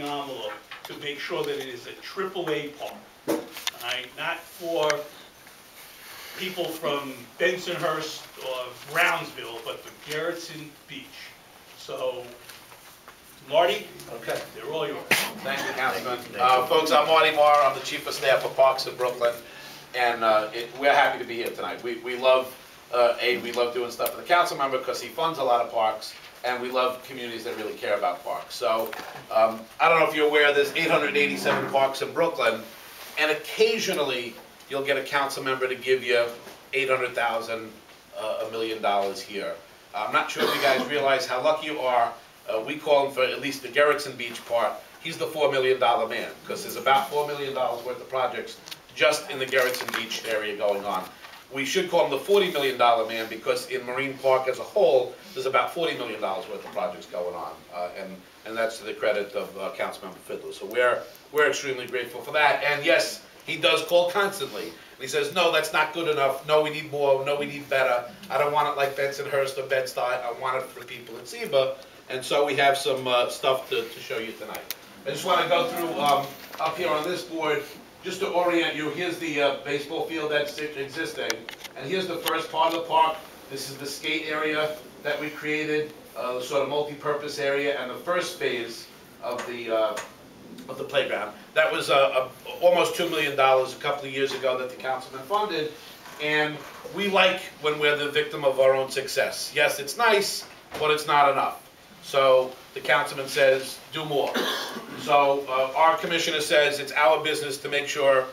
voting envelope to make sure that it is a triple-A park. All right, not for people from Bensonhurst or Brownsville, but for Gerritsen Beach. So, Marty, Okay. they're all yours. Thank you, Councilman. Uh, Folks, I'm Marty Maher, I'm the Chief of Staff of Parks in Brooklyn, and uh, it- we're happy to be here tonight. We we love, uh, A, we love doing stuff for the council member because he funds a lot of parks, and we love communities that really care about parks. So, um, I don't know if you're aware, there's 887 parks in Brooklyn, and occasionally, you'll get a council member to give you 800,000, uh, a million dollars here. I'm not sure if you guys realize how lucky you are. Uh, we call him for at least the Gerritsen Beach part. He's the four million dollar man, because there's about four million dollars worth of projects just in the Gerritsen Beach area going on. We should call him the forty million dollar man, because in Marine Park as a whole, there's about forty million dollars worth of projects going on. Uh, and, and that's to the credit of, uh, Councilmember Fidler. So we're, we're extremely grateful for that. And yes, he does call constantly. He says, no, that's not good enough, no, we need more, no, we need better. I don't want it like Bensonhurst or Bed-Stuy, I want it for people in Seba. And so we have some, uh, stuff to, to show you tonight. I just wanna go through, um, up here on this board, just to orient you, here's the, uh, baseball field that's existing. And here's the first part of the park, this is the skate area that we created, uh, sort of multi-purpose area, and the first phase of the, uh, of the playground. That was, uh, uh, almost two million dollars a couple of years ago that the councilman funded. And we like when we're the victim of our own success. Yes, it's nice, but it's not enough. So the councilman says, do more. So uh, our commissioner says it's our business to make sure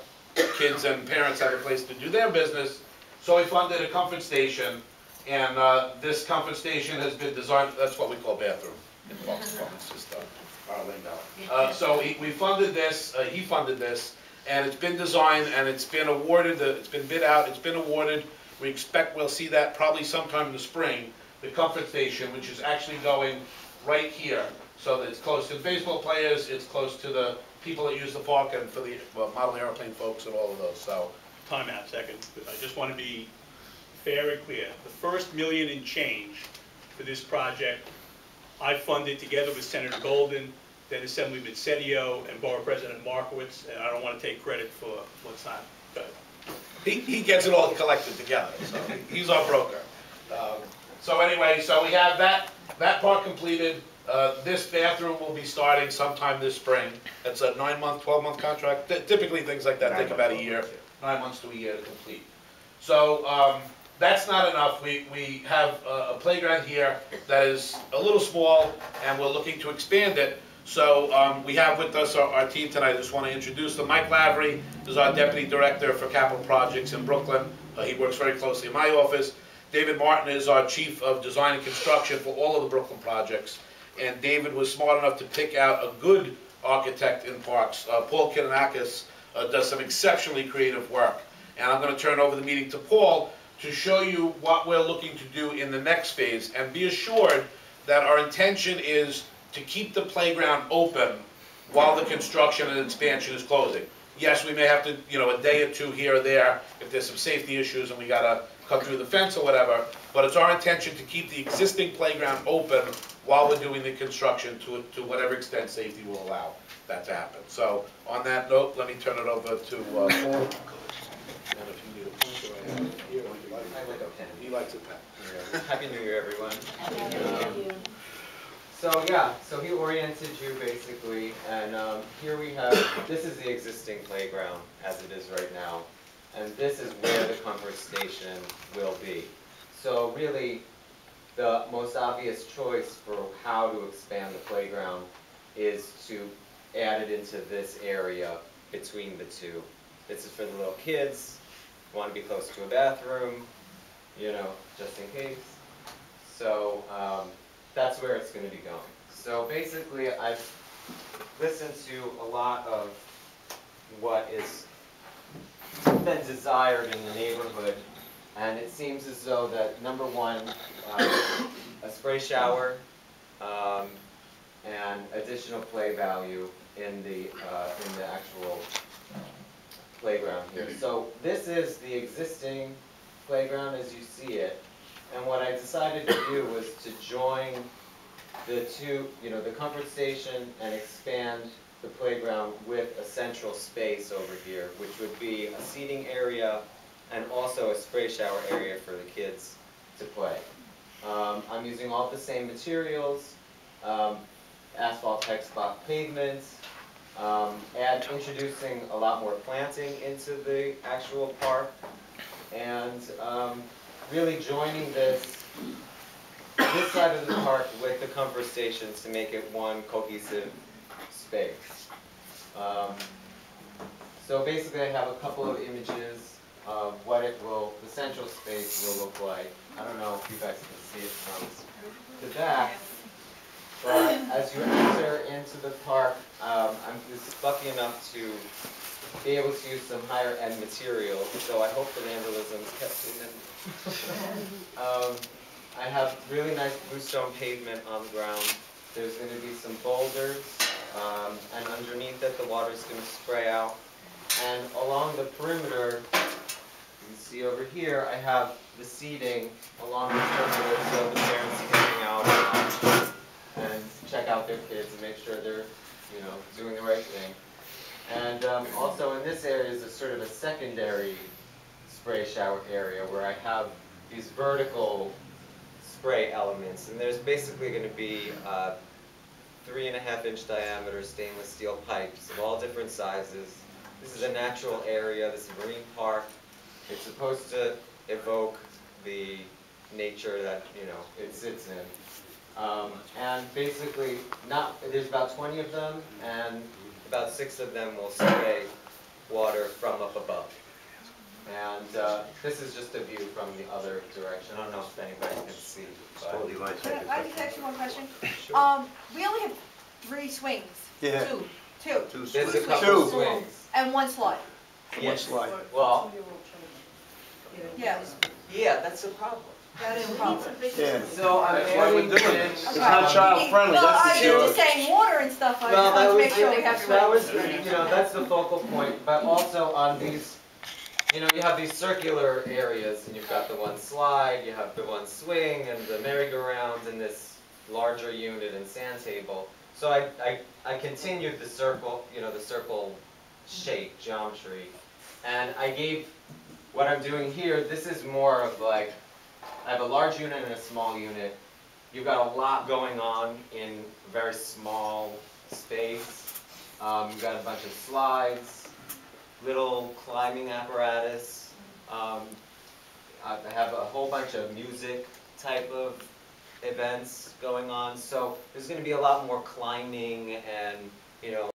kids and parents have a place to do their business. So we funded a comfort station, and uh, this comfort station has been designed, that's what we call bathroom in Parks and Rec, just uh. Uh, So he- we funded this, uh, he funded this, and it's been designed, and it's been awarded, the- it's been bid out, it's been awarded. We expect we'll see that probably sometime in the spring, the comfort station, which is actually going right here. So that it's close to the baseball players, it's close to the people that use the park, and for the well, model airplane folks and all of those, so. Time out second, I just want to be fair and clear. The first million in change for this project, I funded together with Senator Golden, then Assemblyman Seddio, and Borough President Markowitz, and I don't want to take credit for what's not good. He, he gets it all collected together, so he's our broker. Um, So anyway, so we have that, that part completed. Uh, This bathroom will be starting sometime this spring. It's a nine-month, 12-month contract. Ty- Typically, things like that take about a year, nine months to a year to complete. So um, that's not enough. We, we have a a playground here that is a little small, and we're looking to expand it. So um, we have with us our, our team tonight. I just want to introduce them. Mike Lavery is our Deputy Director for Capital Projects in Brooklyn. Uh, He works very closely in my office. David Martin is our Chief of Design and Construction for all of the Brooklyn projects. And David was smart enough to pick out a good architect in parks. Uh, Paul Kinanakis uh, does some exceptionally creative work. And I'm going to turn over the meeting to Paul to show you what we're looking to do in the next phase. And be assured that our intention is to keep the playground open while the construction and expansion is closing. Yes, we may have to, you know, a day or two here or there if there's some safety issues and we gotta cut through the fence or whatever, but it's our intention to keep the existing playground open while we're doing the construction to, to whatever extent safety will allow that to happen. So, on that note, let me turn it over to, uh, Paul. And if you need a pointer, I have it here, or you like- I like a pen. He likes a pen. Happy New Year, everyone. So, yeah, so he oriented you basically, and um, here we have, this is the existing playground as it is right now. And this is where the comfort station will be. So really, the most obvious choice for how to expand the playground is to add it into this area between the two. This is for the little kids, want to be close to a bathroom, you know, just in case. So um, that's where it's going to be going. So basically, I've listened to a lot of what is been desired in the neighborhood, and it seems as though that number one, uh, a spray shower, um, and additional play value in the uh, in the actual playground here. So this is the existing playground as you see it. And what I decided to do was to join the two, you know, the comfort station and expand the playground with central space over here, which would be a seating area and also a spray shower area for the kids to play. Um, I'm using all the same materials, um, asphalt hex block pavements, um, and introducing a lot more planting into the actual park, and, um, really joining this, this side of the park with the comfort stations to make it one cohesive space. So basically, I have a couple of images of what it will, the central space will look like. I don't know if you guys can see it from the back, but as you enter into the park, um, I'm just lucky enough to be able to use some higher end material, so I hope the vandalism's kept in. Um, I have really nice bluestone pavement on the ground. There's gonna be some boulders, um, and underneath it, the water's gonna spray out. And along the perimeter, you can see over here, I have the seating along the perimeter so the parents can hang out and, check out their kids and make sure they're, you know, doing the right thing. And um, also in this area is a sort of a secondary spray shower area where I have these vertical spray elements. And there's basically gonna be, uh, three and a half inch diameter stainless steel pipes of all different sizes. This is a natural area, this is a marine park. It's supposed to evoke the nature that, you know, it sits in. Um, and basically, not, there's about twenty of them, and about six of them will spray water from up above. And, uh, this is just a view from the other direction, I don't know if anybody can see, but. Can I I just ask you one question? Um, we only have three swings. Yeah. Two, two, Two There's a swings. couple Two. swings. and one slide. One Yes. slide. Well, Yeah. yeah, that's the problem. That is a problem. Yeah. So I'm That's why we're adding doing in. it. Okay. not child friendly, No, that's the I, you're issue. just saying water and stuff, I Well, just that want to was, make sure we have that was, you know, that's the focal point, but also on these, you know, you have these circular areas, and you've got the one slide, you have the one swing, and the merry-go-round, and this larger unit and sand table. So I, I, I continued the circle, you know, the circle shape, geometry, and I gave, what I'm doing here, this is more of like, I have a large unit and a small unit. You've got a lot going on in a very small space. Um, you've got a bunch of slides, little climbing apparatus. Um, I have a whole bunch of music type of events going on. So there's gonna be a lot more climbing and, you know,